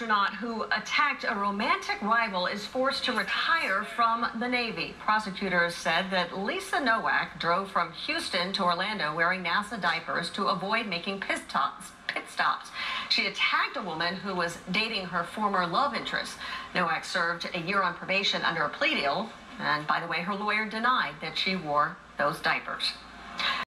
astronaut who attacked a romantic rival is forced to retire from the Navy. Prosecutors said that Lisa Nowak drove from Houston to Orlando wearing NASA diapers to avoid making pit stops. She attacked a woman who was dating her former love interest. Nowak served a year on probation under a plea deal. And by the way, her lawyer denied that she wore those diapers.